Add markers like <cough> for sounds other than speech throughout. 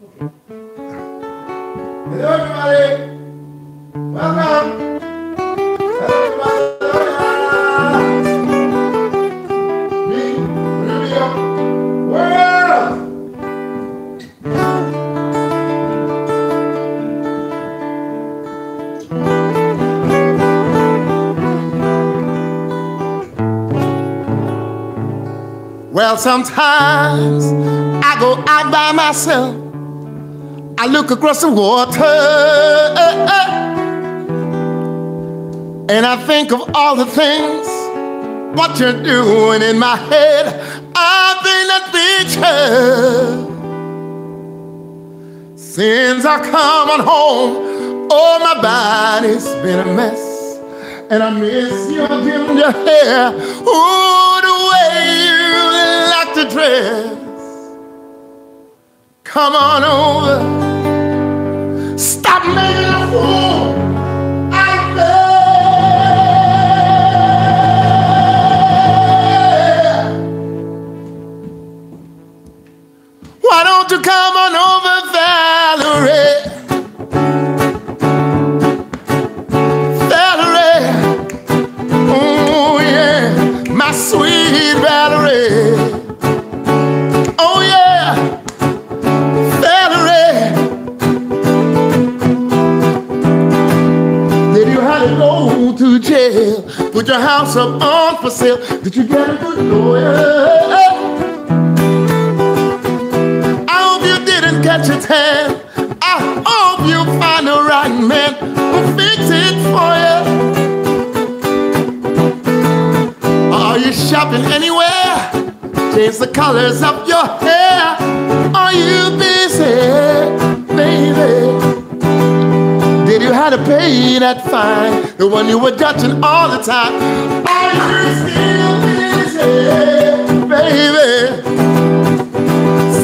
Hello, everybody. Welcome. Well, sometimes I go out by myself. I look across the water and I think of all the things what you're doing in my head. I've been a picture. Since I come on home, oh my body's been a mess. And I miss your ginger hair. Ooh, the way you like to dress. Come on over. Stop making a fool out there. Why don't you come on over, Valerie? Valerie. Oh, yeah. My sweet Valerie. Jail? Put your house up on for sale? Did you get a good lawyer? I hope you didn't catch a tan. I hope you find the right man who fix it for you. Are you shopping anywhere? Change the colors of your hair. Are you busy, baby? You had to pay that fine? The one you were judging all the time. Are you still busy, baby?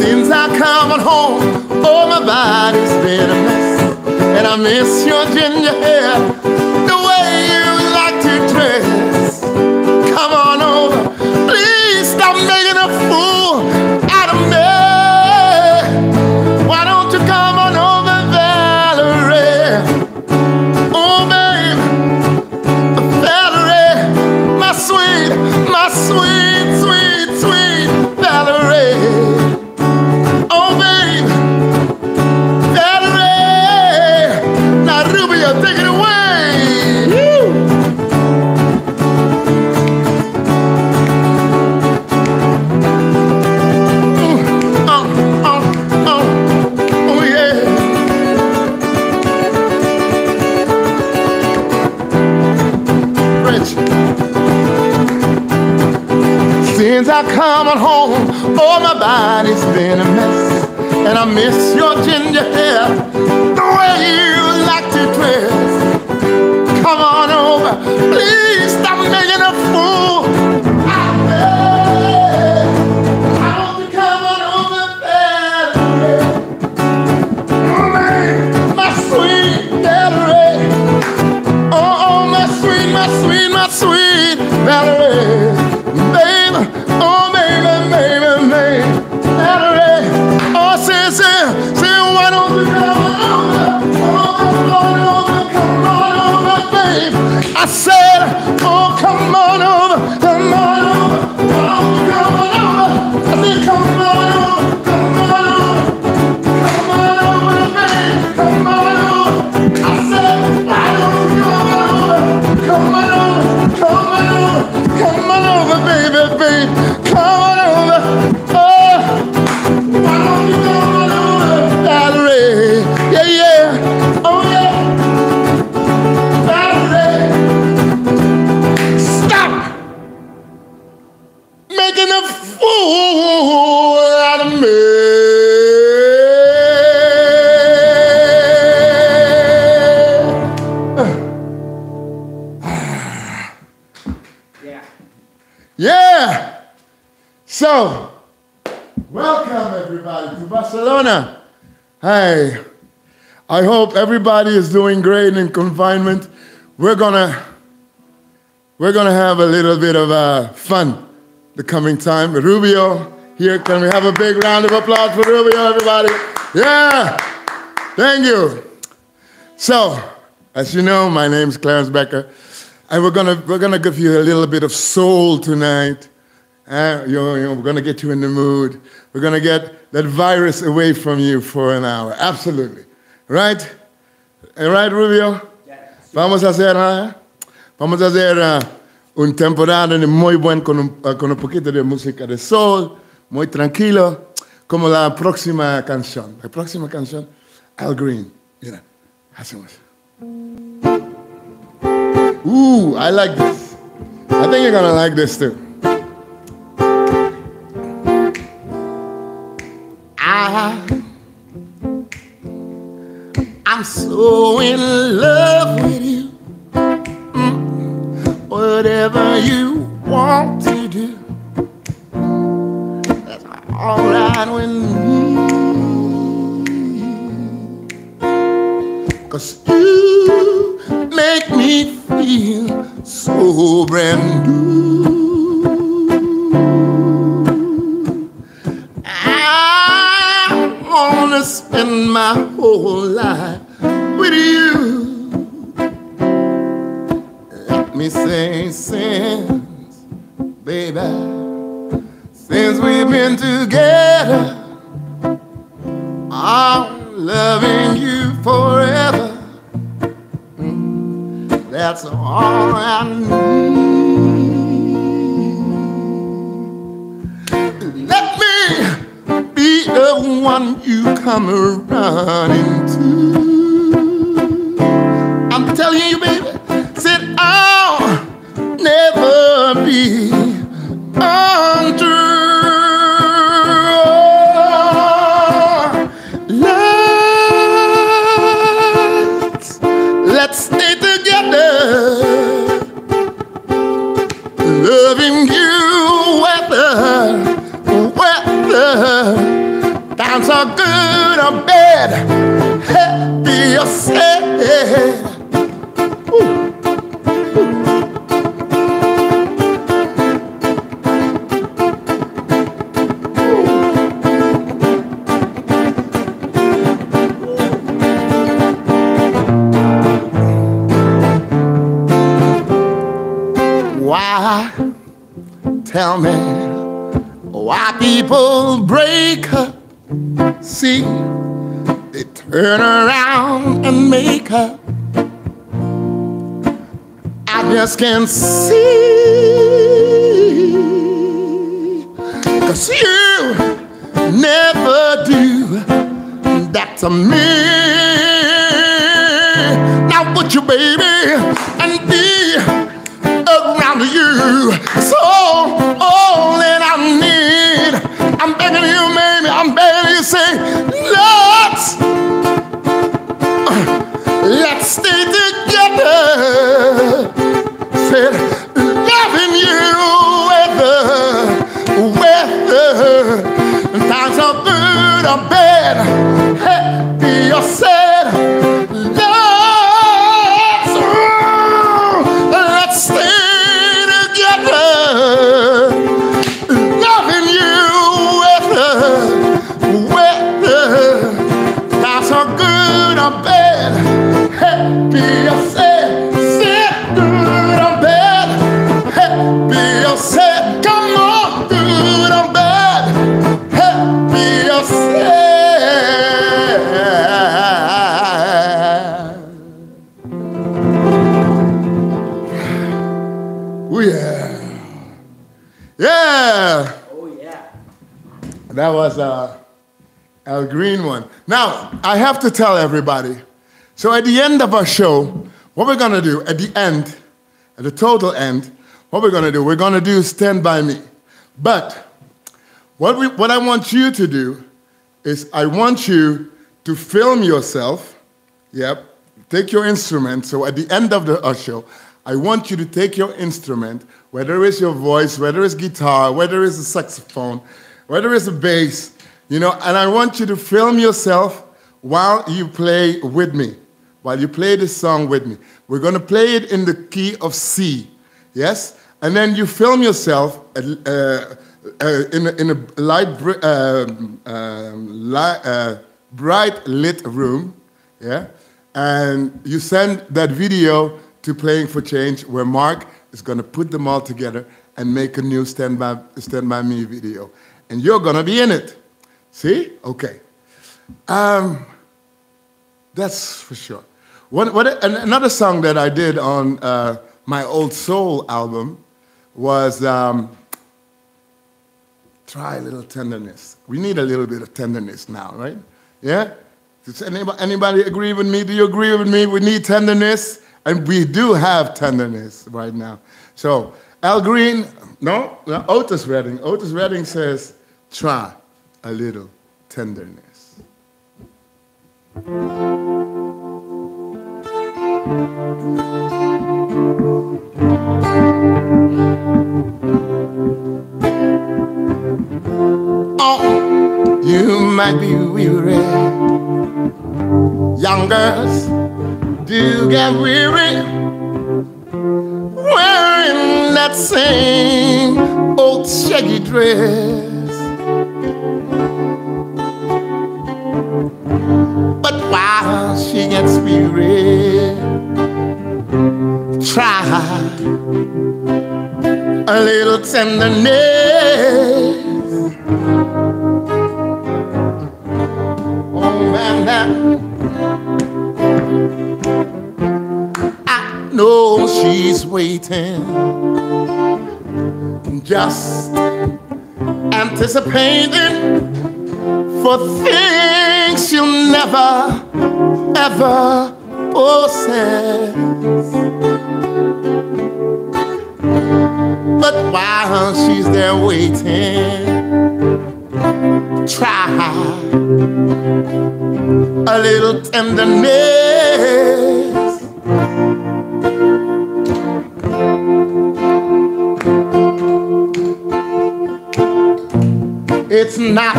Since I come on home, oh my body's been a mess, and I miss your ginger hair, the way I hope everybody is doing great in confinement. We're gonna we're gonna have a little bit of uh, fun the coming time. Rubio here, can we have a big round of applause for Rubio, everybody? Yeah. Thank you. So, as you know, my name is Clarence Bekker, and we're gonna we're gonna give you a little bit of soul tonight. Uh, you know, we're gonna get you in the mood. We're gonna get that virus away from you for an hour. Absolutely, right? Right, Rubio? Vamos a hacer, uh, vamos a hacer uh, un temporada muy buen con un, uh, con un poquito de música de soul, muy tranquilo, como la próxima canción. La próxima canción, Al Green. Mira, hacemos. Ooh, I like this. I think you're gonna like this too. I, I'm so in love with you. Mm, whatever you want to do, that's all right with me. Cause you make me feel so brand new. Wanna spend my whole life with you. Let me say since, baby, since we've been together, I'm loving you forever. That's all I need. The one you come running to. I'm telling you, baby, said I'll never be untrue. Let's let's stay together, loving you whether whether times are good or bad, happy or sad. Why? Tell me why people break up. See, they turn around and make up. I just can't see. Cause you never do that to me. Now, would you, baby, and be around you. Have to tell everybody. So at the end of our show, what we're gonna do at the end, at the total end, what we're gonna do, we're gonna do Stand By Me. But what, we, what I want you to do is I want you to film yourself. Yep. Take your instrument. So at the end of the show, I want you to take your instrument, whether it's your voice, whether it's guitar, whether it's a saxophone, whether it's a bass, you know, and I want you to film yourself while you play with me, while you play this song with me. We're going to play it in the key of C, yes? And then you film yourself uh, uh, in, a, in a light, um, um, uh, bright lit room, yeah, and you send that video to Playing for Change where Mark is going to put them all together and make a new Stand By, Stand By Me video. And you're going to be in it. See? Okay. Um, that's for sure. What, what, another song that I did on uh, my Old Soul album was um, Try a Little Tenderness. We need a little bit of tenderness now, right? Yeah? Does anybody, anybody agree with me? Do you agree with me? We need tenderness, and we do have tenderness right now. So, Al Green, no, no Otis Redding. Otis Redding says, try a little tenderness. Oh, you might be weary. Young girls do get weary wearing that same old shaggy dress. While she gets weary, try a little tenderness. Oh man, I know she's waiting, just anticipating for things you'll never, ever possess. But while she's there waiting, try a little tenderness. It's not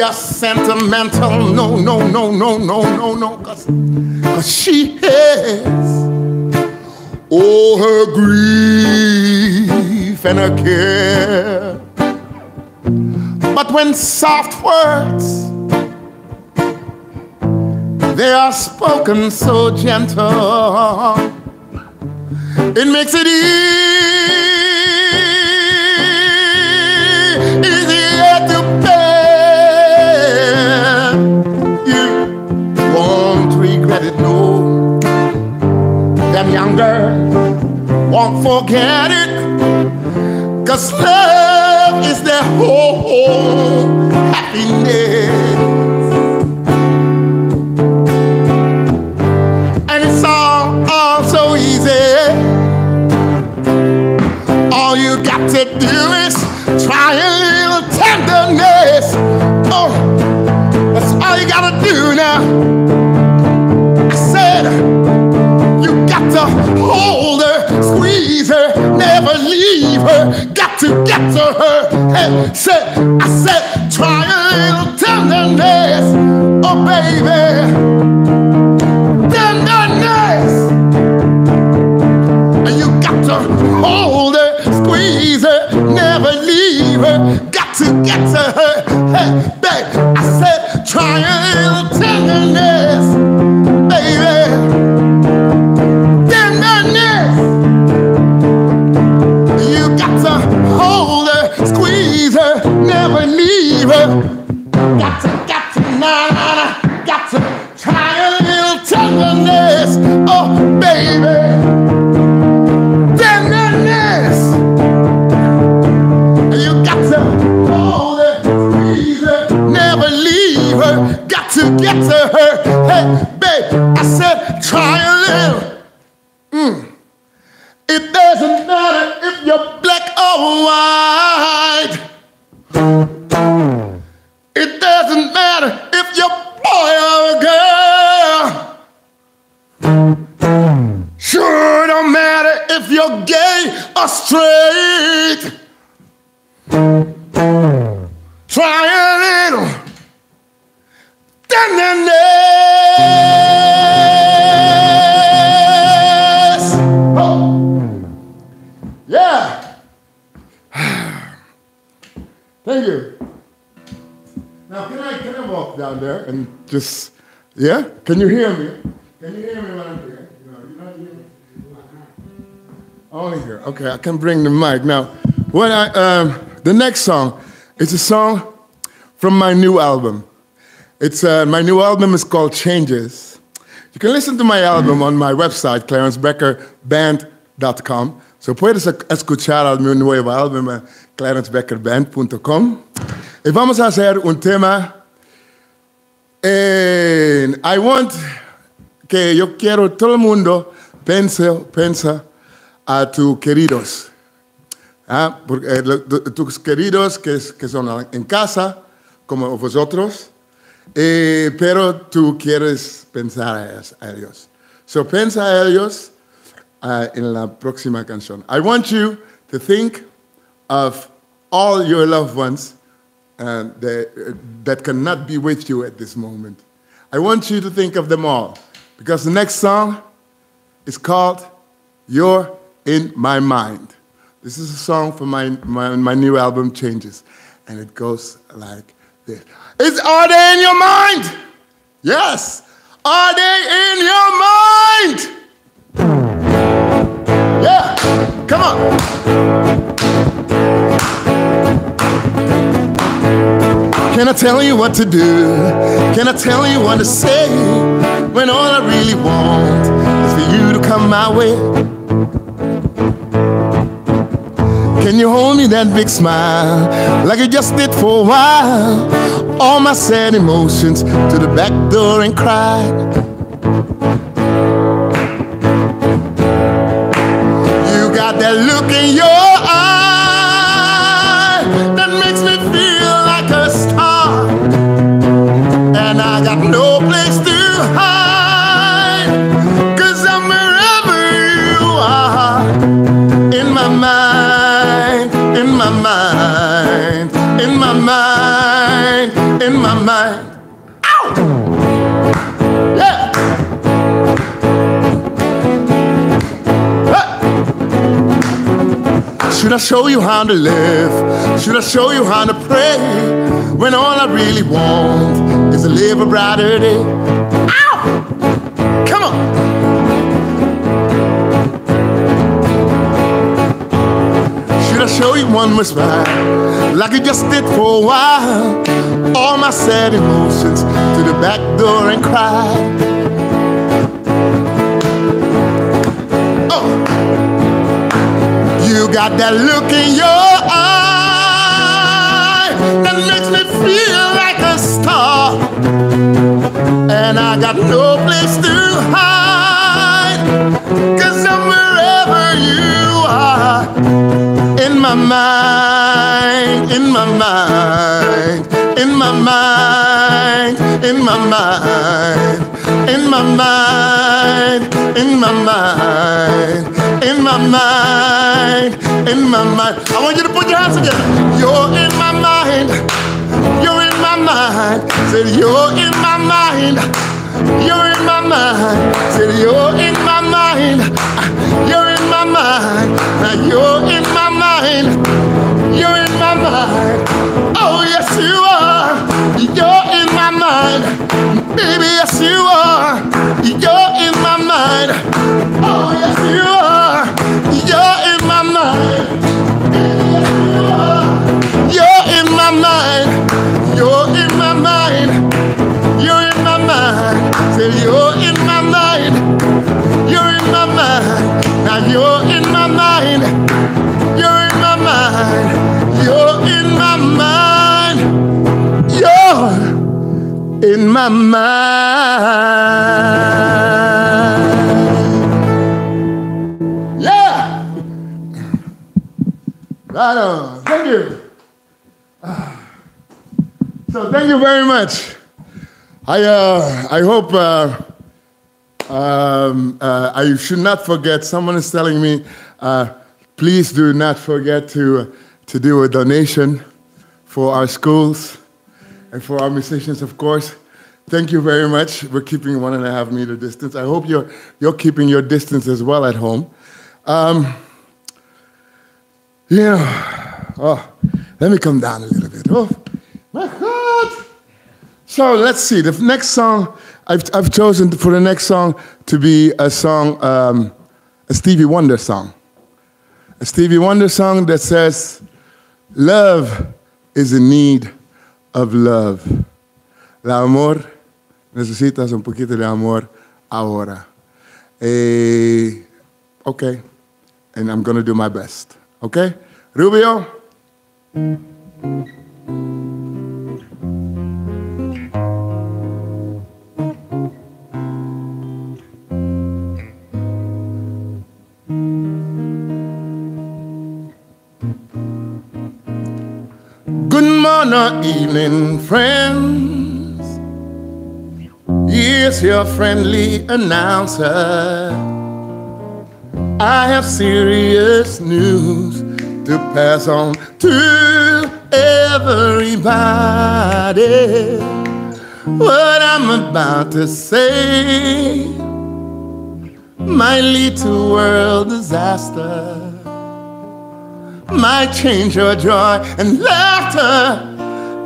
just sentimental. No, no, no, no, no, no, no. Cause, cause she has all her grief and her care. But when soft words they are spoken so gentle, it makes it easier won't forget it. Cause love is their whole happiness. And it's all, all so easy. All you got to do is try a little tenderness. Oh, that's all you gotta do now. Squeeze her, never leave her. Got to get to her. Hey, said, I said, try a little tenderness. Oh, baby. Try yeah? Can you hear me? Can you hear me when I'm here? No, you're not hearing me. Only here. Okay, I can bring the mic. Now, when I, um, the next song is a song from my new album. It's, uh, my new album is called Changes. You can listen to my album on my website, clarencebekkerband.com. So puedes escuchar al mi nuevo álbum en clarencebekkerband.com. Y vamos a hacer un tema. En, I want que yo quiero todo el mundo pense, pensa a tus queridos. ¿ah? Porque, eh, tus queridos que, que, son en casa, como vosotros, eh, pero tú quieres pensar a ellos. So pensa a ellos uh, en la próxima canción. I want you to think of all your loved ones that, uh, that cannot be with you at this moment. I want you to think of them all because the next song is called You're in My Mind. This is a song from my, my, my new album, Changes, and it goes like this. Is, are they in your mind? Yes. Are they in your mind? Yeah, come on. Can I tell you what to do? Can I tell you what to say? When all I really want is for you to come my way. Can you hold me that big smile like you just did for a while? All my sad emotions to the back door and cry. Should I show you how to live? Should I show you how to pray? When all I really want is to live a brighter day. Ow! Come on! Should I show you one more smile? Like you just did for a while. All my sad emotions to the back door and cry. Got that look in your eye that makes me feel like a star. And I got no place to hide, cause I'm wherever you are. In my mind, in my mind, in my mind, in my mind, in my mind, in my mind in my mind, in my mind. I want you to put your hands together. You're in my mind. You're in my mind. Said you're in my mind. You're in my mind. Said you're in my mind. You're in my mind. Now you're in my mind. You're in my mind. Oh yes you are. You're in my mind. Baby yes you are. You're in my mind. Oh yes you are. You're in my mind. You're in my mind. You're in my mind. You're in my mind. Say you're in my mind. You're in my mind. Now you're in my mind. In my mind. Right on. Thank you. So thank you very much. I, uh, I hope uh, um, uh, I should not forget. Someone is telling me, uh, please do not forget to, to do a donation for our schools and for our musicians, of course. Thank you very much. We're keeping one and a half meter distance. I hope you're, you're keeping your distance as well at home. Um, yeah. Oh, let me come down a little bit. Oh, my God. So let's see. The next song I've, I've chosen for the next song to be a song, um, a Stevie Wonder song. A Stevie Wonder song that says, Love is in need of love. La amor, necesitas un poquito de amor ahora. Eh, okay. And I'm going to do my best. Okay? Rubio? Good morning, evening, friends. Here's your friendly announcer. I have serious news to pass on to everybody. What I'm about to say might lead to world disaster, might change your joy and laughter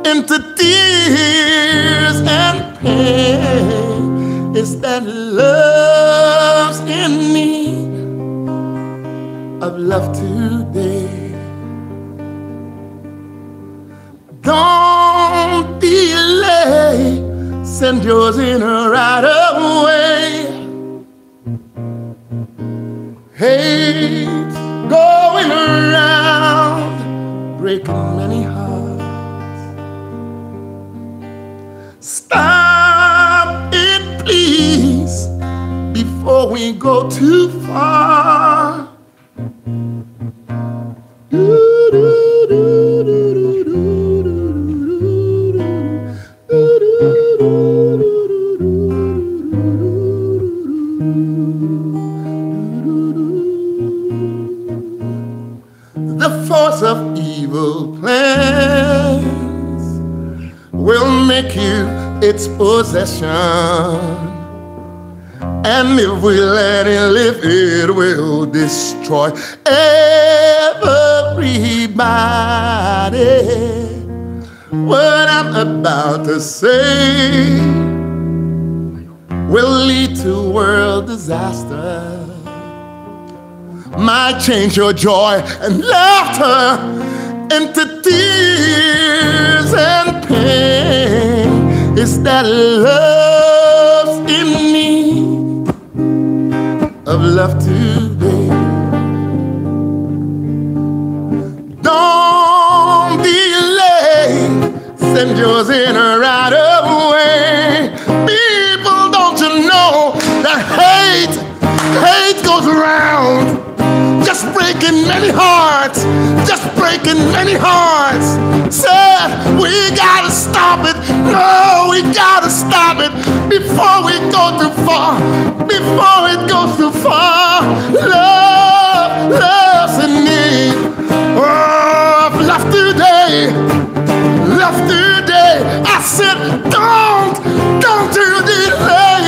into tears and pain. It's that love's in need of love today. Don't delay, send yours in right away. Hate going around, breaking many hearts. We go too far. The force of evil plans will make you its possession. And if we let it live, it will destroy everybody. What I'm about to say will lead to world disaster. Might change your joy and laughter into tears and pain. It's that love's in need love today. Don't delay, send yours in right away. People, don't you know that hate, hate goes around, just breaking many hearts, breaking many hearts. Said we gotta stop it. No, we gotta stop it before we go too far. Before it goes too far. Love, love's in need. Oh, of love today. Love today. I said, don't, don't do delay.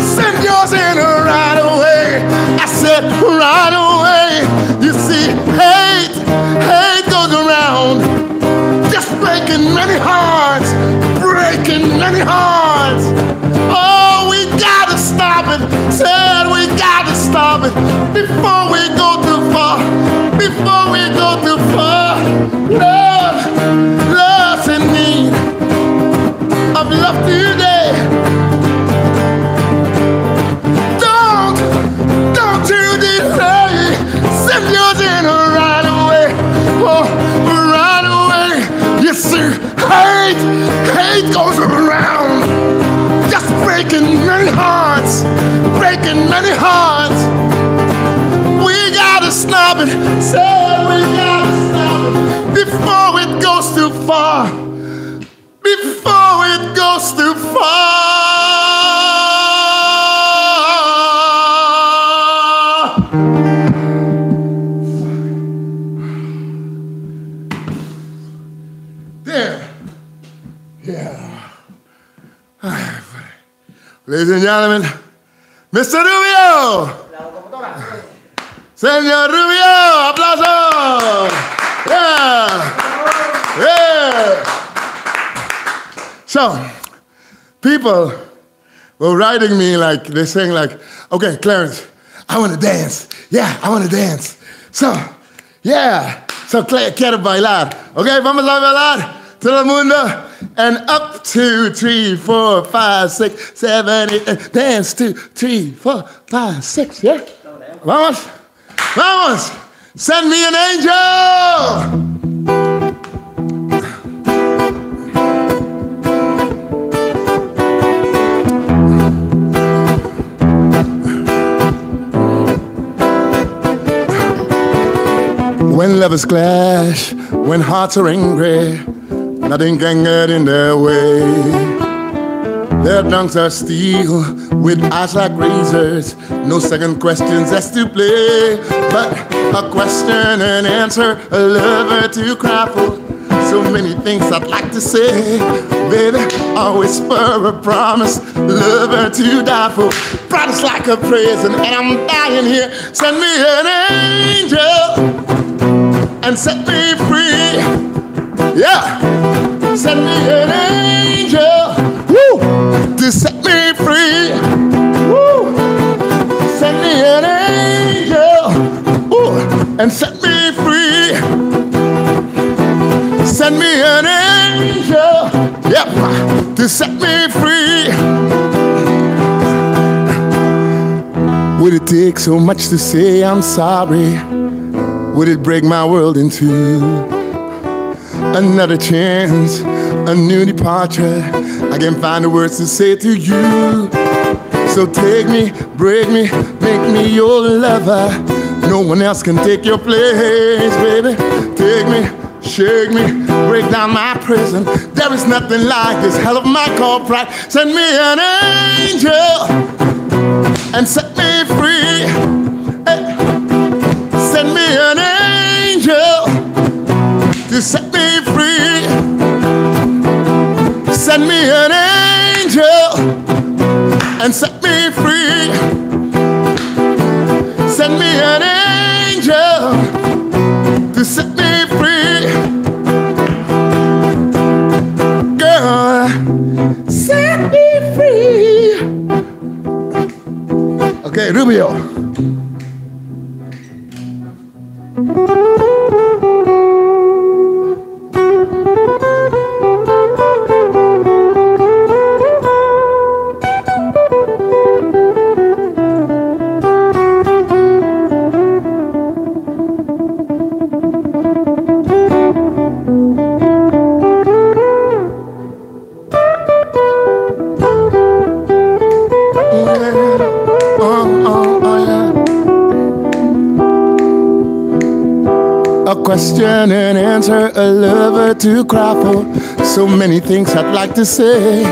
Send yours in right away. I said, right away. You see, hate, breaking many hearts, breaking many hearts. Oh, we gotta stop it. Said we gotta stop it before we go too far. Before we go too far. People were writing me like, they're saying like, okay, Clarence, I want to dance. Yeah, I want to dance. So, yeah. So, quiero bailar. Okay, vamos a bailar. Todo el mundo. And up, two, three, four, five, six, seven, eight. Dance, two, three, four, five, six. Yeah? Vamos. Vamos. Send me an angel. When lovers clash, when hearts are angry, nothing can get in their way. Their tongues are steel with eyes like razors. No second questions as to play, but a question and answer, a lover to cry for. So many things I'd like to say, baby. I whisper a promise, lover to die for. Promise like a prison, and I'm dying here. Send me an angel and set me free. Yeah, send me an angel woo, to set me free. Woo. Send me an angel woo, and set me free. Send me an angel, yep, to set me free. Would it take so much to say I'm sorry? Would it break my world in two? Another chance, a new departure. I can't find the words to say to you. So take me, break me, make me your lover. No one else can take your place, baby. Take me, shake me, break down my prison. There is nothing like this hell of my call pride. Send me an angel and set me free. Set me free. Send me an angel and set me free. Send me an angel to set question and answer, a lover to cry for. So many things I'd like to say.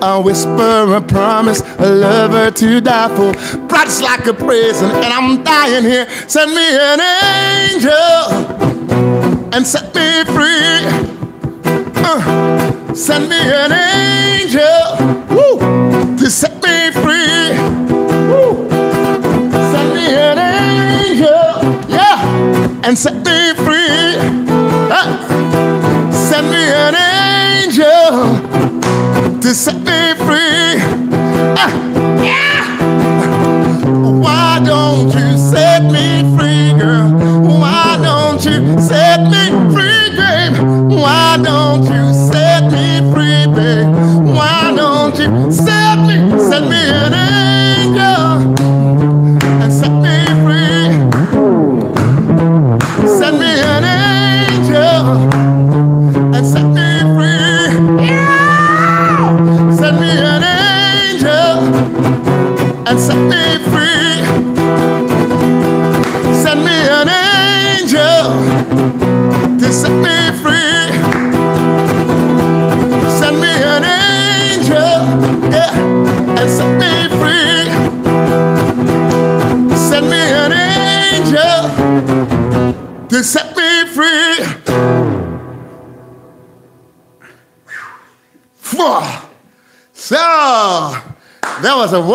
I whisper a promise, a lover to die for. Price like a prison, and I'm dying here. Send me an angel and set me free. Uh, send me an angel to set me free. Ah,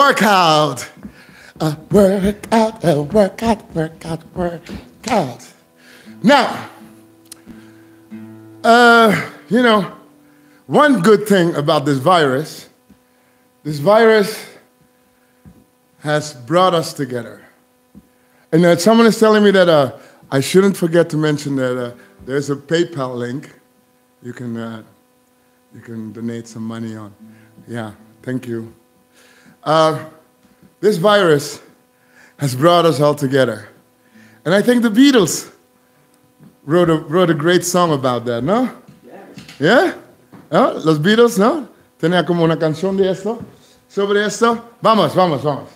workout. A workout, a workout, workout, workout. Now, uh, you know, one good thing about this virus, this virus has brought us together. And uh, someone is telling me that uh, I shouldn't forget to mention that uh, there's a PayPal link you can, uh, you can donate some money on. Yeah, thank you. Uh, this virus has brought us all together. And I think the Beatles wrote a, wrote a great song about that, ¿no? Yeah? ¿No? Los Beatles, ¿no? Tenía como una canción de esto, sobre esto. Vamos, vamos, vamos.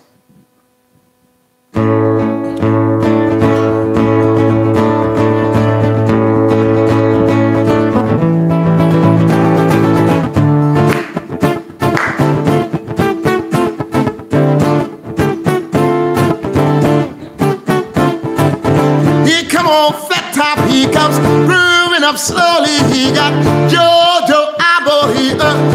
Up slowly. He got Jojo Apple, he uh,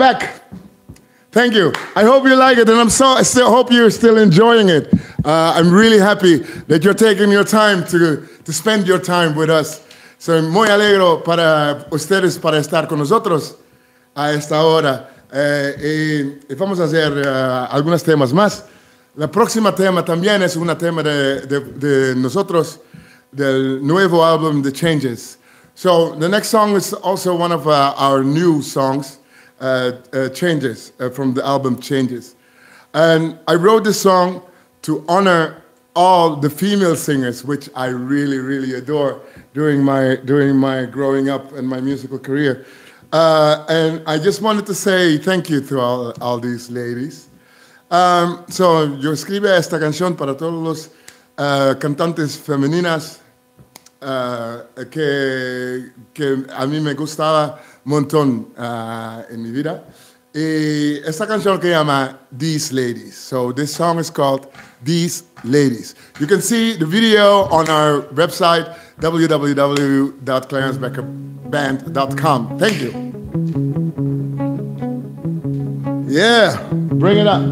back. Thank you. I hope you like it, and I'm so, I still hope you're still enjoying it. Uh, I'm really happy that you're taking your time to, to spend your time with us. Soy muy alegro para ustedes para estar con nosotros a esta hora. Eh, y, y vamos a hacer uh, algunos temas más. La próxima tema también es un tema de, de, de nosotros, del nuevo álbum The Changes. So the next song is also one of uh, our new songs, Changes, uh, from the album Changes. And I wrote this song to honor all the female singers, which I really, really adore during my, during my growing up and my musical career. Uh, and I just wanted to say thank you to all, all these ladies. Um, so, yo escribí esta canción para todos los uh, cantantes femeninas ah, que, que a mí me gustaba montón ah, en mi vida. Y esta canción que llama These Ladies. So this song is called These Ladies. You can see the video on our website www.clarencebekkerband.com. Thank you. Yeah, bring it up.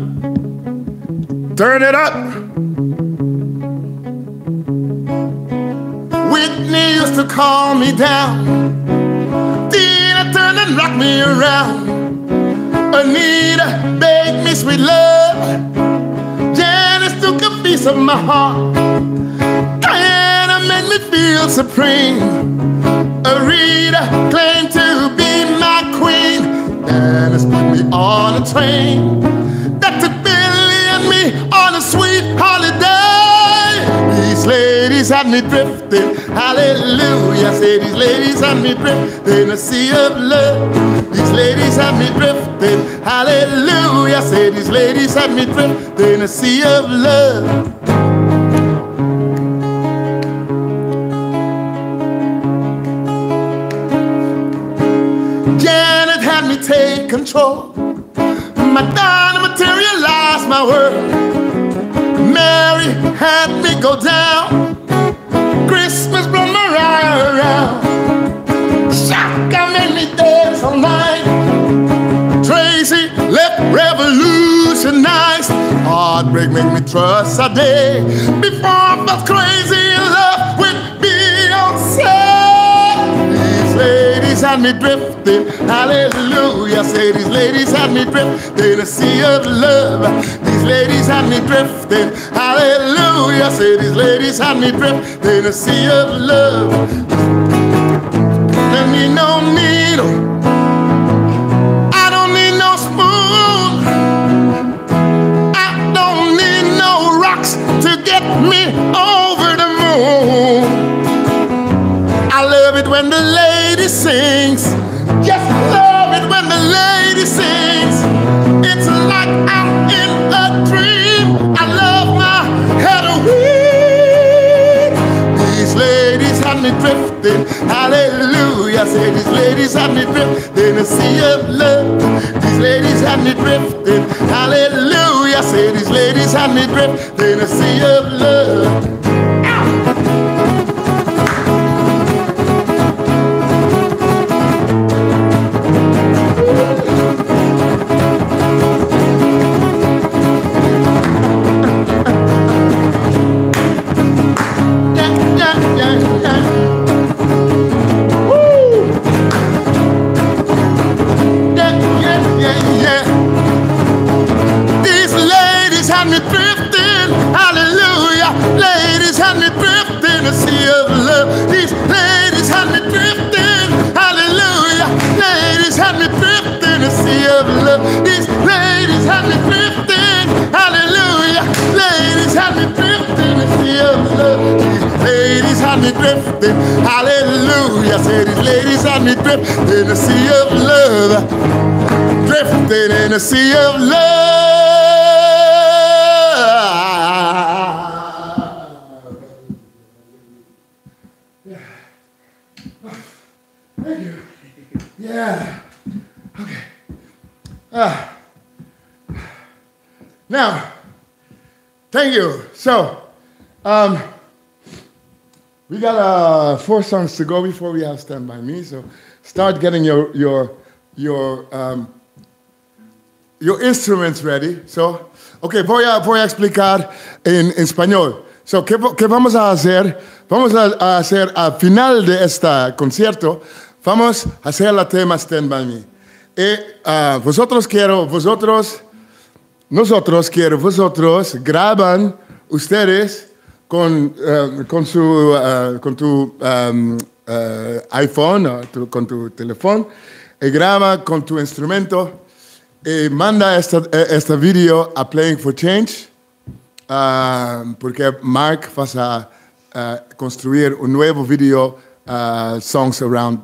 Turn it up. Whitney used to calm me down. Turned and rocked me around. Anita begged me sweet love. Janis took a piece of my heart. Diana made me feel supreme. Aretha claimed to be my queen. Janice put me on a train had me drifting, hallelujah. Say these ladies had me drifting in a sea of love. These ladies had me drifting, hallelujah. Say these ladies had me drifting in a sea of love. Janet had me take control. Madonna materialized my world. Mary had me go down. Dance all night. Tracy left revolutionized. Heartbreak make me trust a day. Before I felt crazy in love with Beyonce. These ladies had me drifting. Hallelujah. Say these ladies had me drifting in a sea of love. These ladies had me drifting. Hallelujah. Say these ladies had me drifting in a sea of love. Let me no needle. Get me over the moon. I love it when the lady sings. Just love it when the lady sings. It's like I'm in a dream. I love my Halloween. These ladies have me drifting. Hallelujah. I Say these ladies have me drifting in a sea of love. Ladies have me drifting. Hallelujah. Say these ladies have me drifting in a sea of love. Me drifting, a sea of love. These ladies have me drifting, hallelujah. Ladies have me drifting, a sea of love. These ladies have me drifting, hallelujah. Say these ladies have me drifting, a sea of love drifting in a sea of love. Thank you. Yeah. Ah. Now, thank you. So, um, we got uh, four songs to go before we have Stand By Me. So, start getting your your your um, your instruments ready. So, okay, voy a, voy a explicar en, en español. So, ¿qué, ¿qué vamos a hacer? Vamos a, a hacer al final de este concierto, vamos a hacer la tema Stand By Me. Y ah, vosotros quiero, vosotros, nosotros quiero, vosotros graban ustedes con, eh, con, su, eh, con tu um, eh, iPhone o tu- con tu teléfono y graba con tu instrumento y manda este, este video a Playing for Change ah, porque Mark va a construir un nuevo video ah, Songs Around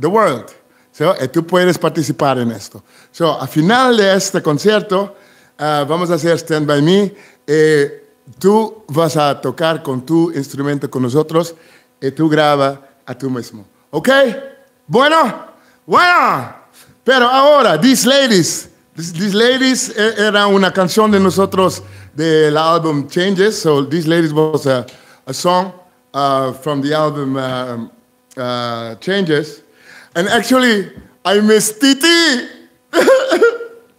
the World. So, y tú puedes participar en esto. So, a final de este concierto ah, vamos a hacer Stand By Me. y tú vas a tocar con tu instrumento con nosotros y tú grabas a tú mismo. ¿Ok? Bueno, bueno. Pero ahora, These Ladies. These Ladies e, era una canción de nosotros del álbum Changes. So These Ladies was a, a song uh, from the album uh, uh, Changes. And actually, I miss Titi. <laughs>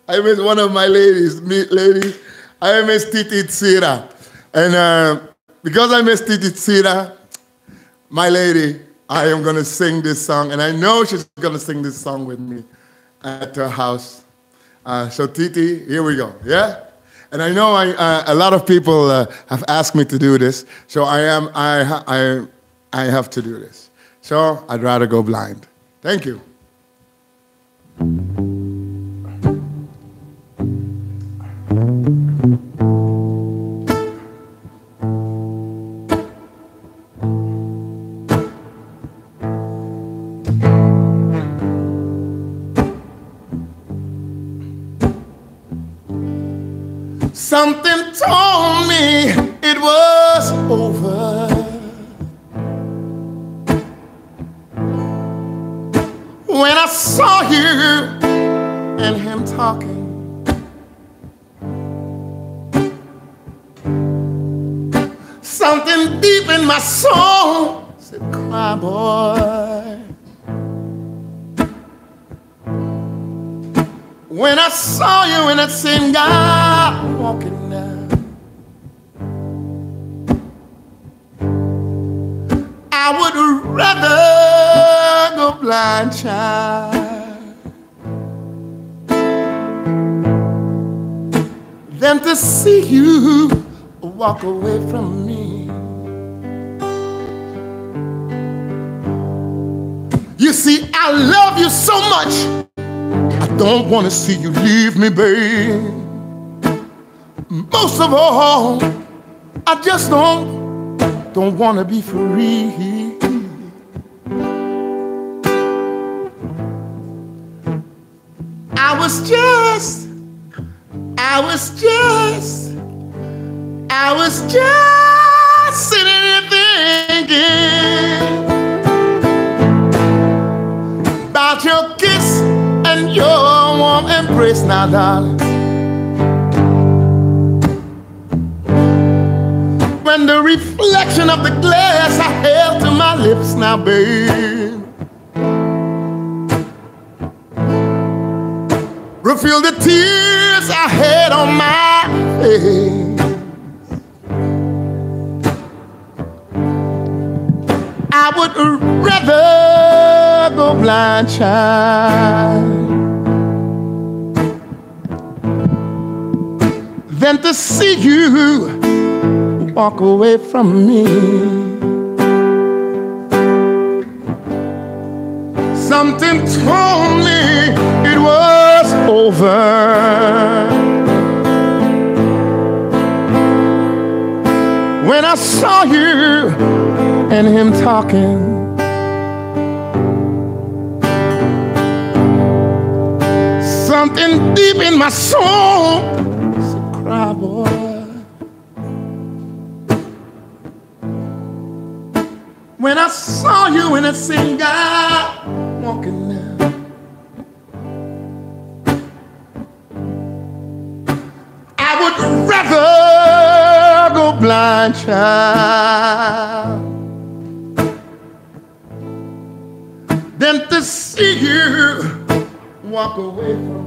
I miss one of my ladies, me, ladies. I miss Titi Tsira. And uh, because I miss Titi Tsira, my lady, I am going to sing this song. And I know she's going to sing this song with me at her house. Uh, so Titi, here we go. Yeah? And I know I, uh, a lot of people uh, have asked me to do this, so I am I, I, I have to do this. So I'd rather go blind. Thank you. Walk away from me. You see, I love you so much I don't want to see you leave me, babe. Most of all, I just don't don't want to be free. I was just, I was just, I was just sitting and thinking about your kiss and your warm embrace now, darling. When the reflection of the glass I held to my lips now, babe. Refill the tears I had on my face. Rather go blind, child. than to see you walk away from me. Something told me it was over. When I saw you and him talking. Deep in my soul It's a cry, boy. When I saw you in a single walking down, I would rather go blind, child, than to see you walk away from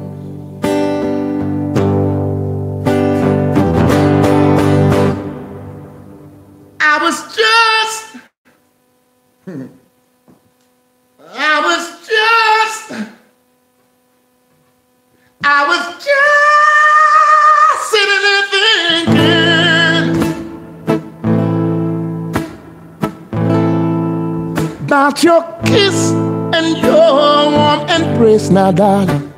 about your kiss and your warm embrace now, darling.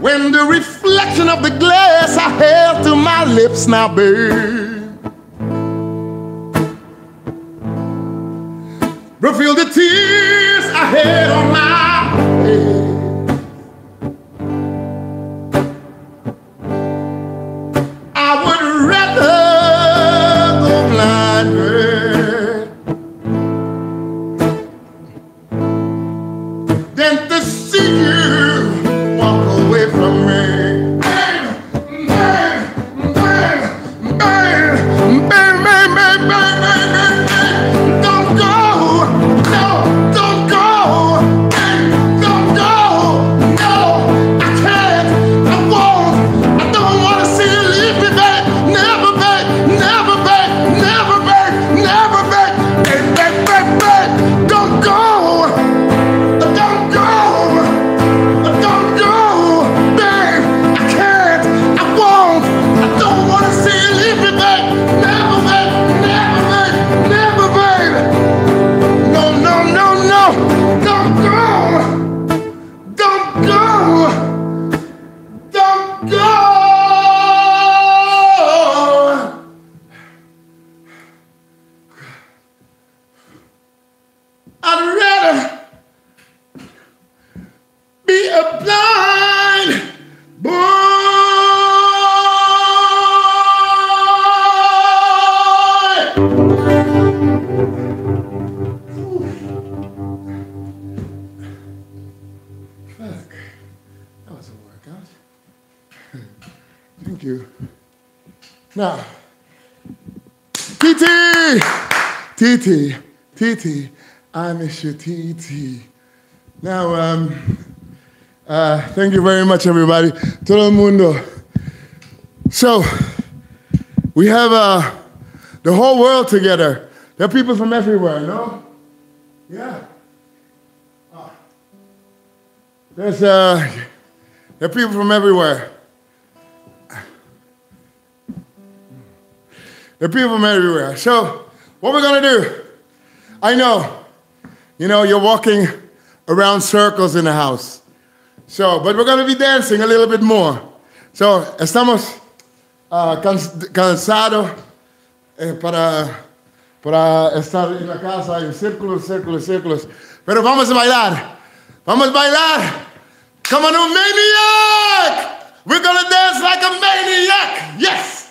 When the reflection of the glass I held to my lips now, babe. TT, TT, I miss you, TT. Now, um, uh, thank you very much, everybody. Todo mundo. So, we have uh, the whole world together. There are people from everywhere, no? Yeah. Uh, there's uh, there are people from everywhere. There are people from everywhere. So, what we're gonna do? I know, you know, you're walking around circles in the house. So, but we're gonna be dancing a little bit more. So, estamos uh, cansados eh, para, para estar en la casa en círculos, círculos, círculos. Pero vamos a bailar. Vamos a bailar. Come on, maniac! We're gonna dance like a maniac! Yes!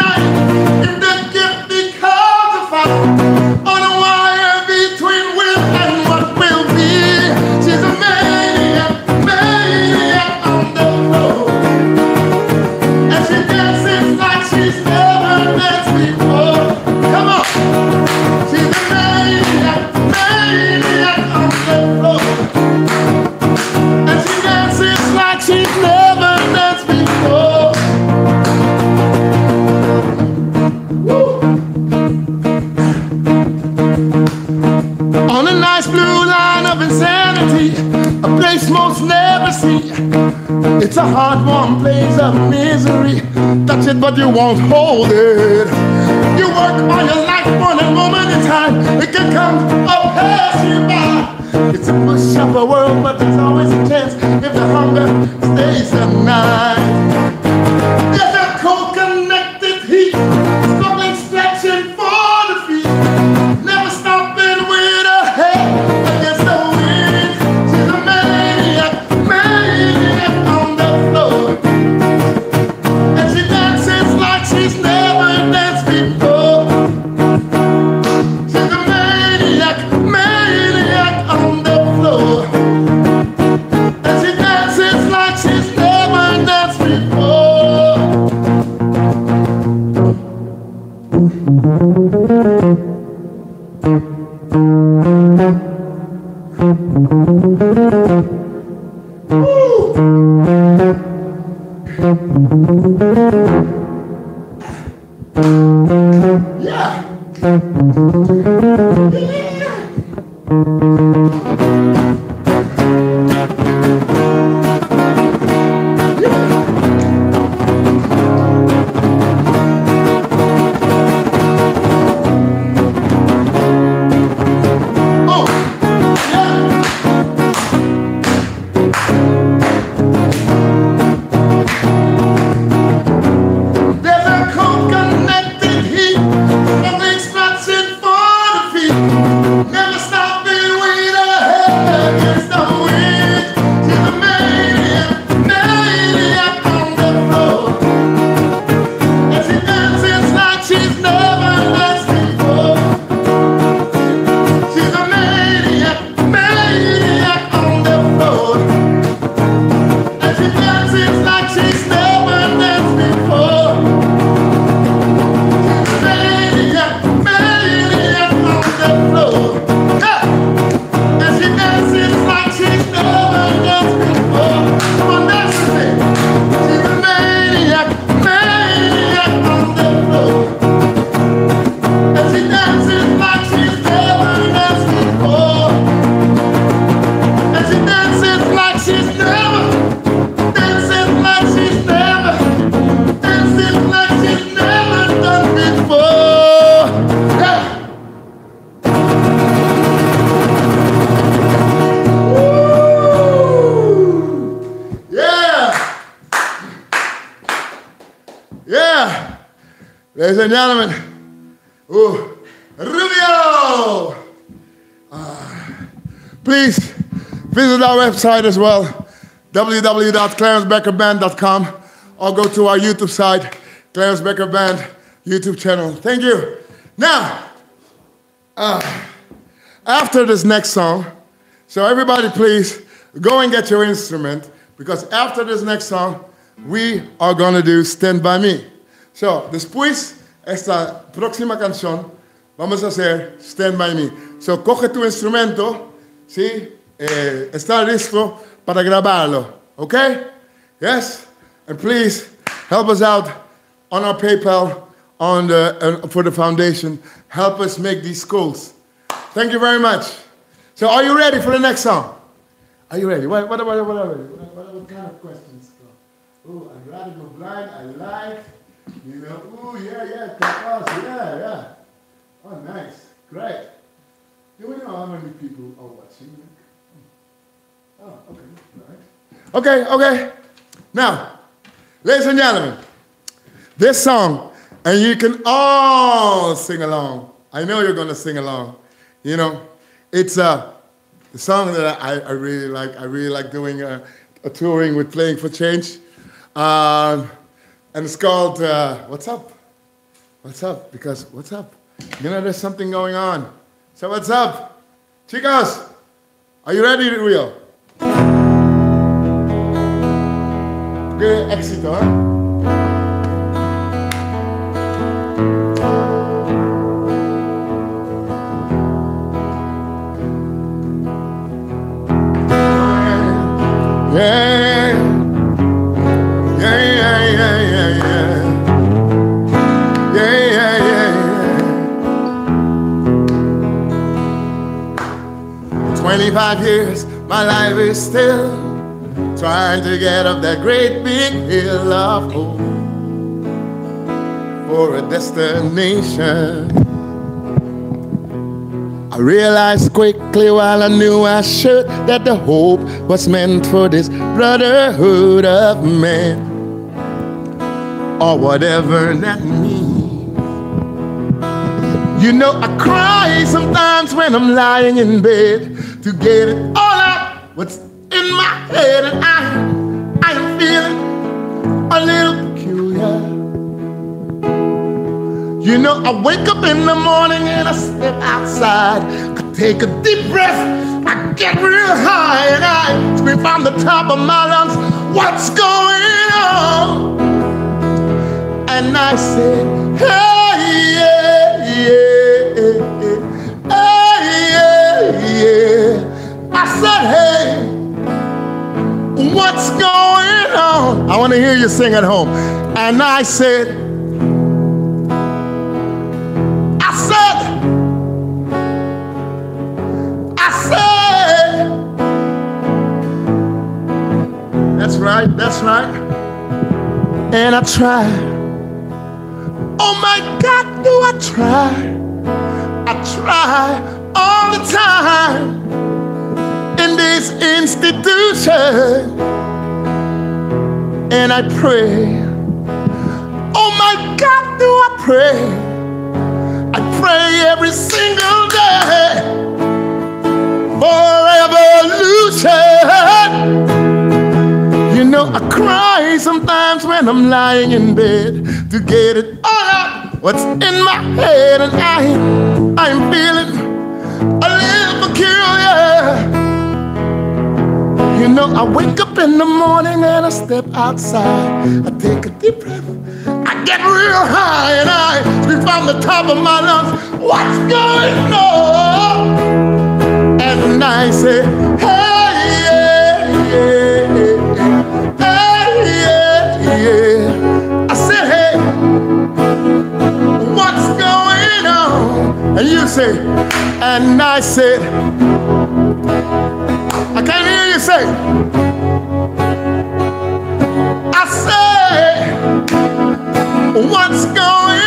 a hard one place of misery. Touch it, but you won't hold it. You work all your life for a moment in time. It can come up pass you by. It's a push up a world, but there's always a chance if the hunger stays the night. And gentlemen, ooh, Rubio! Uh, please visit our website as well, www.clarencebekkerband.com, or go to our YouTube site, Clarence Bekker Band YouTube channel. Thank you. Now, uh, after this next song, so everybody please go and get your instrument because after this next song, we are going to do Stand By Me. So, después esta próxima canción, vamos a hacer Stand By Me. So, coge tu instrumento, ¿sí? Eh, está listo para grabarlo, okay? Yes? And please help us out on our PayPal on the, uh, for the foundation. Help us make these schools. Thank you very much. So, are you ready for the next song? Are you ready? What, what, what, what, what, what, what kind of questions? Oh, I'd rather go blind. I like, you know. Oh, yeah, yeah, tapas, yeah, yeah. Oh, nice, great. Do we know how many people are watching? Oh, okay, right. Okay, okay. Now, ladies and gentlemen, this song, and you can all sing along. I know you're going to sing along. You know, it's a, a song that I, I really like. I really like doing a, a touring with Playing for Change. Um, and it's called uh, What's Up? What's Up? Because what's up? You know, there's something going on. So, what's up? Chicos, are you ready, Rio? Good éxito, ¿eh? Yeah, yeah, 25 years, my life is still trying to get up that great big hill of hope for a destination. I realized quickly while I knew I should that the hope was meant for this brotherhood of men, or whatever that means. You know, I cry sometimes when I'm lying in bed to get it all out what's in my head, and I, I am feeling a little peculiar. You know, I wake up in the morning and I step outside. I take a deep breath, I get real high, and I scream from the top of my lungs, What's going on? And I say, Hey, yeah, yeah, said, Hey, what's going on? I want to hear you sing at home. And I said, I said, I said, that's right, that's right. And I try. Oh my God, do I try? I try all the time this institution. And I pray. Oh my God, do I pray? I pray every single day for evolution. You know, I cry sometimes when I'm lying in bed to get it all out what's in my head, and I, I'm feeling a little peculiar. You know, I wake up in the morning and I step outside. I take a deep breath. I get real high and I speak from the top of my lungs. What's going on? And I say, hey, yeah, yeah, yeah, hey, yeah, yeah. I said, hey, what's going on? And you say, and I said, say. I say, what's going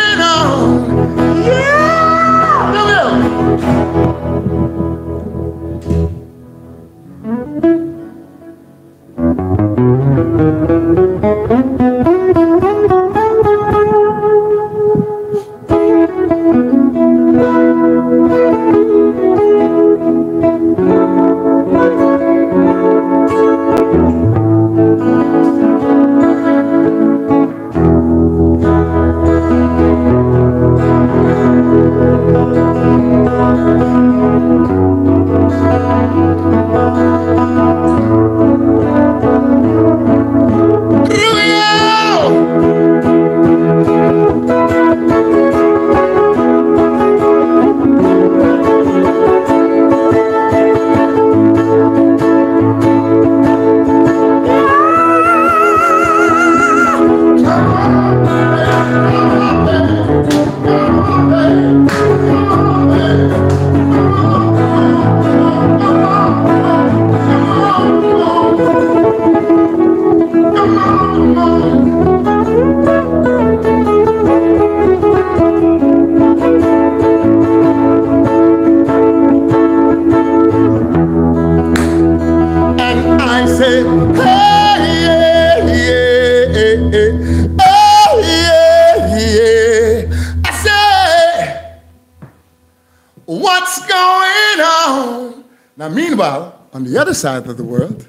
other side of the world,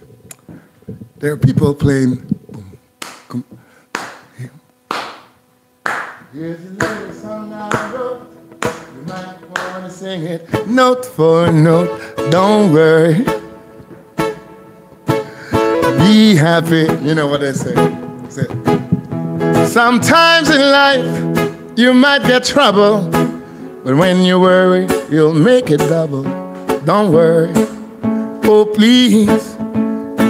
there are people playing. Boom, Here's a little song I wrote. You might want to sing it note for note. Don't worry. Be happy. You know what they say. say. Sometimes in life, you might get trouble, but when you worry, you'll make it double. Don't worry. Oh, please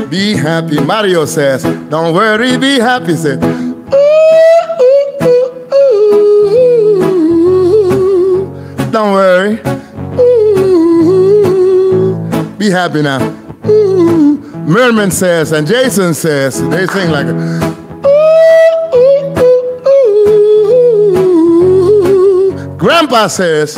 be happy. Mario says, Don't worry, be happy. Say, don't worry. Ooh, be happy now. Ooh. Merman says, and Jason says, they sing like, ooh, Grandpa says,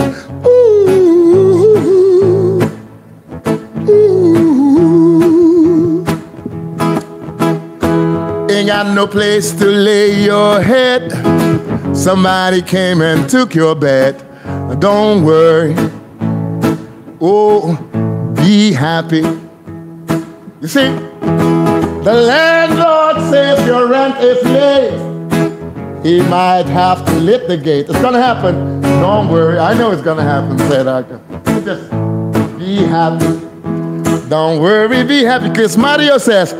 no place to lay your head. Somebody came and took your bed. Don't worry. Oh, be happy. You see, the landlord says your rent is late. He might have to litigate. It's gonna happen. Don't worry. I know it's gonna happen, said doctor. Just be happy. Don't worry, be happy. Because Mario says,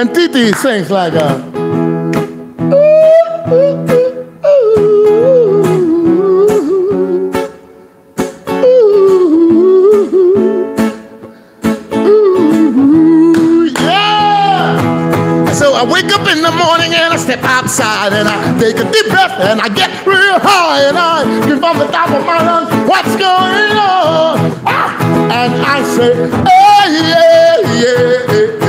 And Titi sings like a. So I wake up in the morning and I step outside and I take a deep breath and I get real high and I give from the top of my lungs, what's going on? Ah! And I say, hey, yeah, yeah, yeah.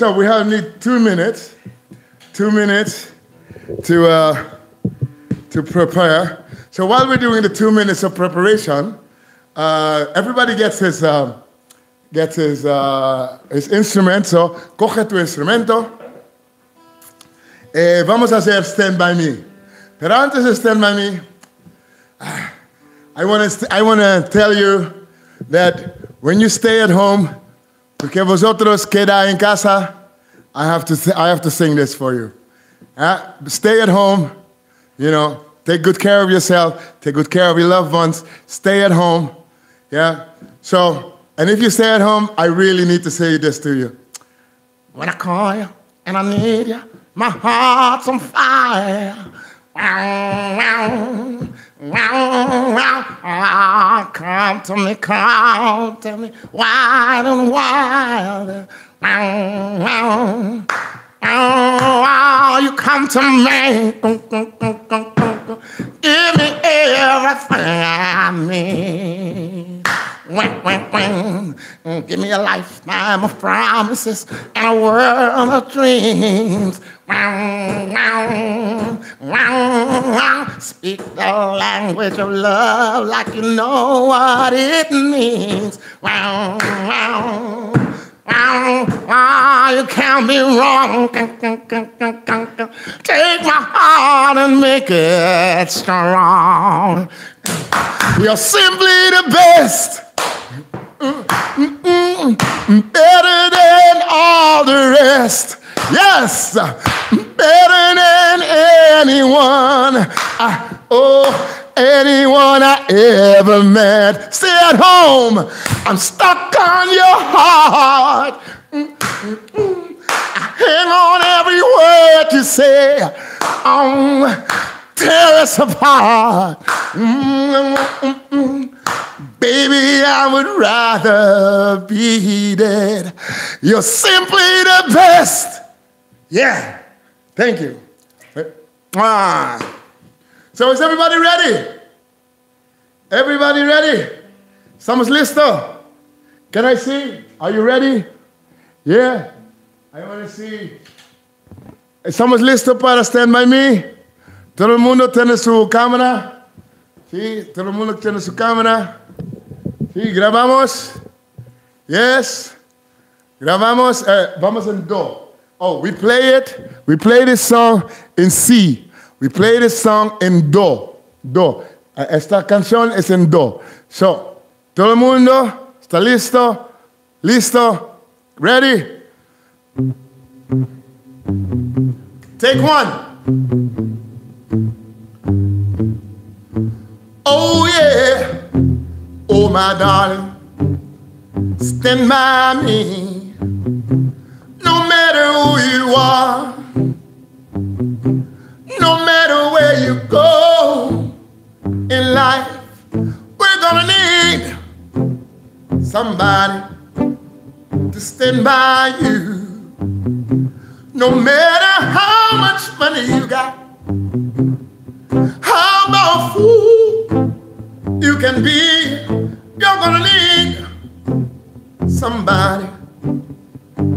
So we have need two minutes, two minutes to uh, to prepare. So while we're doing the two minutes of preparation, uh, everybody gets his um, gets his uh, his instrument. So coge tu instrumento. Eh, vamos a hacer Stand By Me. Pero antes de Stand By Me, I want to I want to tell you that when you stay at home, porque vosotros queda en casa, I have to I have to sing this for you. Uh, stay at home, you know, take good care of yourself, take good care of your loved ones, stay at home. Yeah? So, and if you stay at home, I really need to say this to you. When I call you and I need you, my heart's on fire. Wow, wow, wow. Uh, come to me, come to me, wild and wild. Wow, wow. Oh, you come to me, give me everything I need. Give me a lifetime of promises and a world of dreams. Speak the language of love like you know what it means. Wow, wow. Wow, wow, you can't be wrong. Take my heart and make it strong. You're simply the best. Mm, mm, mm, Better than all the rest. Yes, better than anyone. I, Oh, anyone I ever met. Stay at home. I'm stuck on your heart. Mm-mm-mm. I hang on every word you say. Um, tear us apart. Mm-mm-mm. Baby, I would rather be dead. You're simply the best. Yeah. Thank you. Ah. So is everybody ready? Everybody ready? Estamos listo? Can I see? Are you ready? Yeah. I want to see. ¿Estamos listos para Stand By Me? ¿Todo el mundo tiene su cámara? ¿Sí? ¿Todo el mundo tiene su cámara? ¿Sí? ¿Grabamos? Yes? ¿Grabamos? Uh, vamos en Do. Oh, we play it. We play this song in C. We play this song in Do. Do. Esta canción es en Do. So, todo el mundo está listo? ¿Listo? Ready? Take one. Oh, yeah. Oh, my darling. Stand by me. No matter who you are no matter where you go in life, we're gonna need somebody to stand by you. No matter how much money you got, how powerful you can be, you're gonna need somebody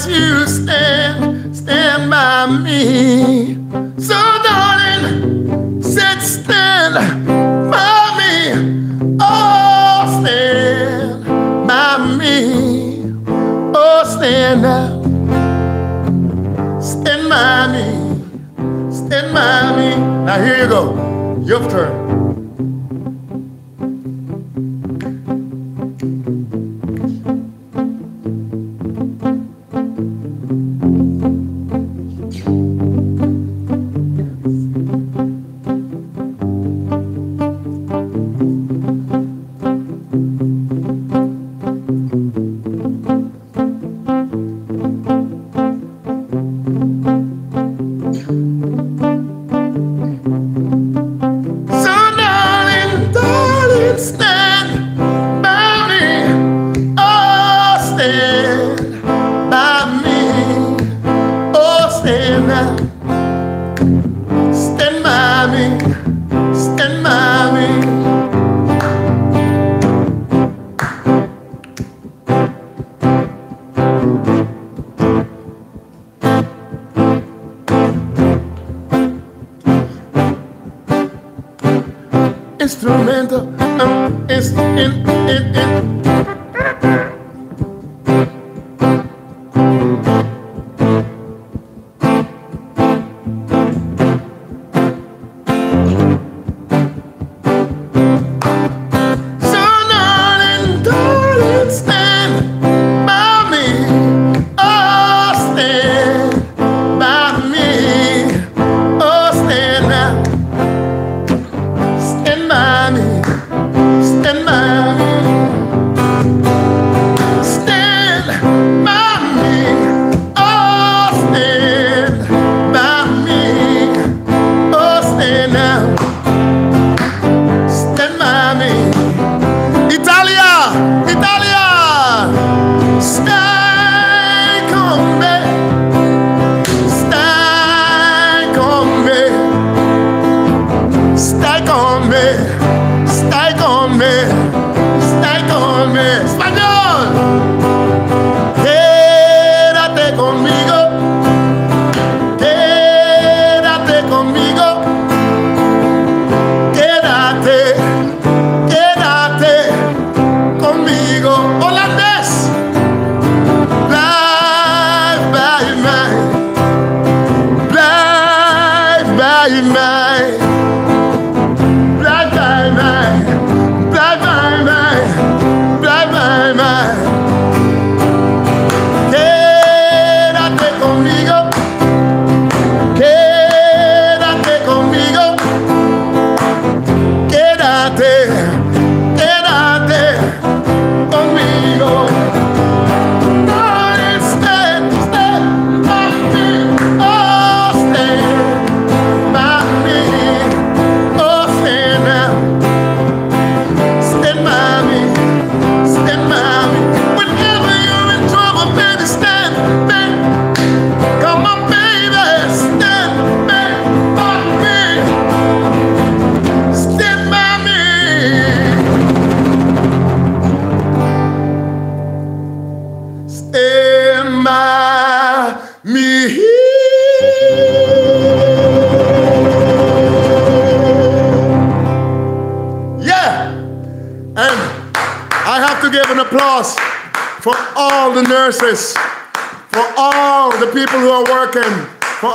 as you stand, stand by me. So, darling, sit stand by me. Oh, stand by me. Oh, stand up. Stand by me. Stand by me. Now, here you go. Your turn.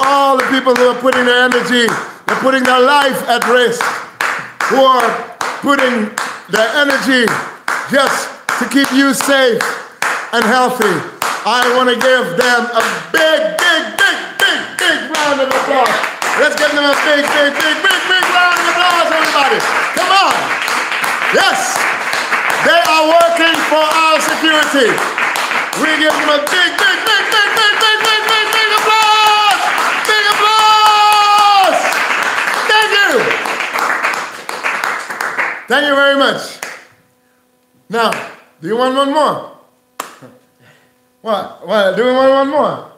All the people who are putting their energy, they're putting their life at risk, who are putting their energy just to keep you safe and healthy. I want to give them a big, big, big, big, big round of applause. Let's give them a big, big, big, big, big round of applause, everybody. Come on. Yes. They are working for our security. We give them a big, big, big, big, big, big, big, big, big applause. Big applause. Thank you. Thank you very much. Now, do you want one more? What? What? Do we want one more?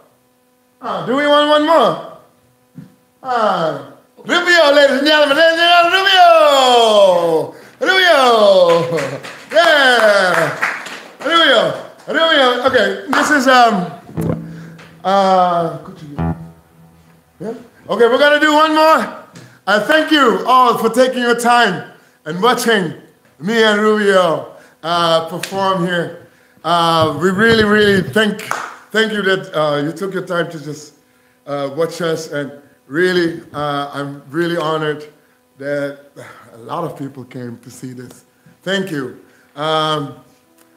Ah, do we want one more? Ah, Rubio, ladies and gentlemen, ladies and gentlemen, Rubio! Rubio! Yeah! Rubio! Rubio! Okay, this is, um, uh, yeah? Okay, we're gonna do one more. I thank you all for taking your time and watching me and Rubio uh, perform here. Uh, we really, really thank, thank you that uh, you took your time to just uh, watch us. And really, uh, I'm really honored that a lot of people came to see this. Thank you. Um,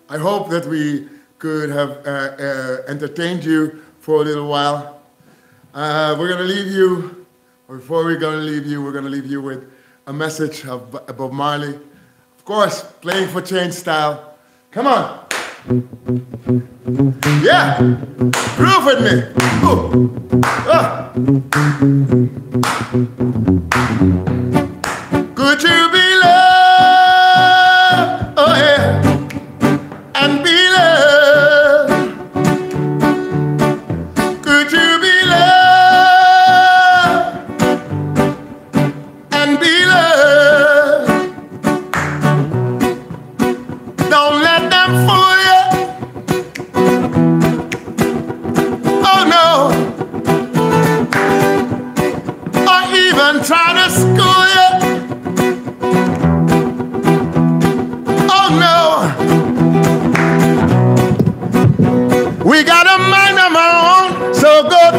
I hope that we could have uh, entertained you for a little while. We're going to leave you, or before we're going to leave you, we're going to leave you with a message of Bob Marley. Of course, playing for change style. Come on. Yeah, groove with me. Ooh. Ah.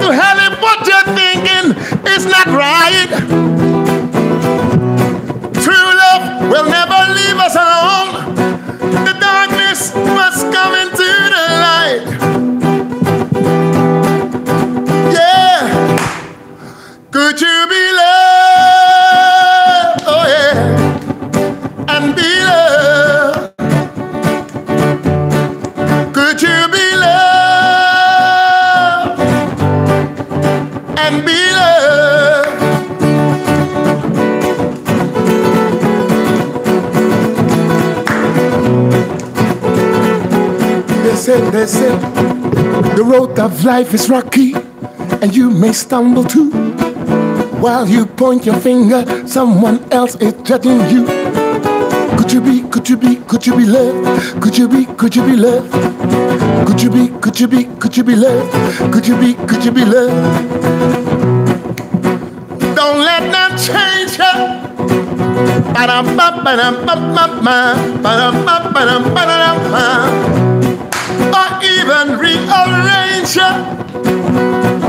To hell what you're thinking is not right. Life is rocky, and you may stumble too. While you point your finger, someone else is judging you. Could you be, could you be, could you be loved? Could you be, could you be loved? Could you be, could you be, could you be loved? Could you be, could you be loved? Don't let them change you.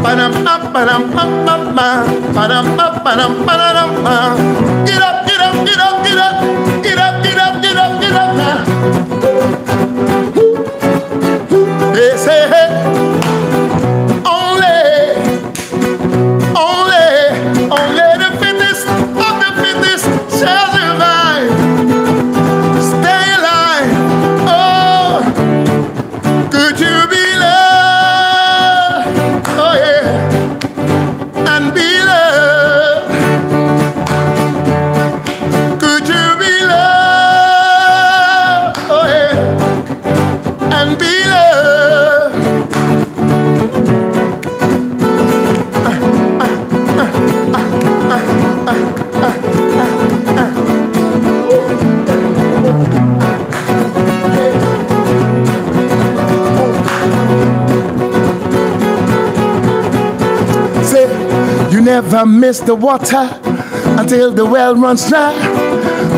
Ba-dum-ba-ba-dum-ba-ba-ba. Ba-dum-ba-ba-dum-ba-da-dum-ba. Rearrange you. Get up, get miss the water until the well runs dry.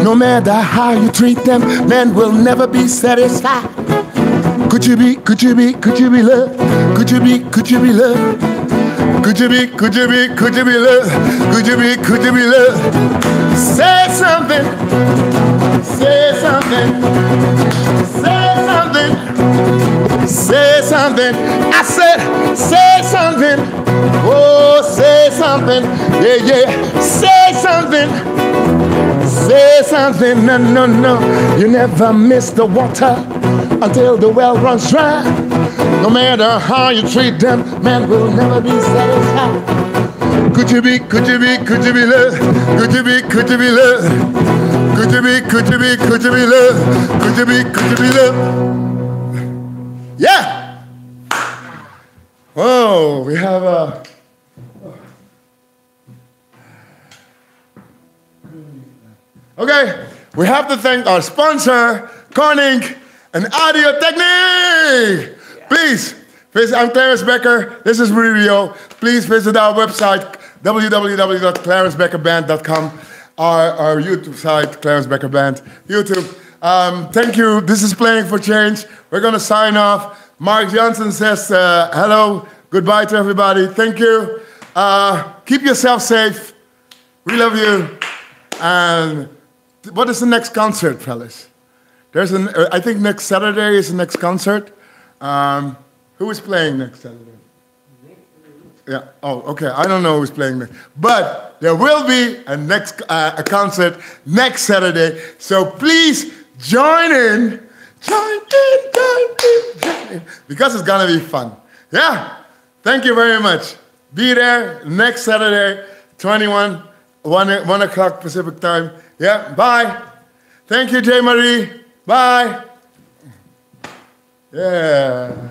No matter how you treat them, men will never be satisfied. Could you be, could you be, could you be love? Could you be, could you be love? Could you be, could you be, could you be love? Could you be, could you be love? Say something, say something, say something, say something. I said, say something. Oh, say something. Yeah, yeah. Say something. Say something. No, no, no. You never miss the water until the well runs dry. No matter how you treat them, man will never be satisfied. Could you be, could you be, could you be love? Could you be, could you be love? Could you be, could you be, could you be love? Could you be, could you be love? Yeah! Oh, we have a. Okay, we have to thank our sponsor, Corning and Audio-Technica. Please, visit, I'm Clarence Bekker. This is Rio. Please visit our website, www.clarencebekkerband.com, our, our YouTube site, Clarence Bekker Band, YouTube. Um, thank you. This is Playing for Change. We're going to sign off. Mark Johnson says uh, hello, goodbye to everybody. Thank you. Uh, keep yourself safe. We love you. And what is the next concert, fellas? There's an, uh, I think next Saturday is the next concert. Um, who is playing next Saturday? Yeah. Oh, okay. I don't know who's playing next, but there will be a next uh, a concert next Saturday. So please join in Join in, join in, join in. Because it's gonna be fun. Yeah. Thank you very much. Be there next Saturday, 21, 1, 1 o'clock Pacific time. Yeah, bye. Thank you, J. Marie. Bye. Yeah.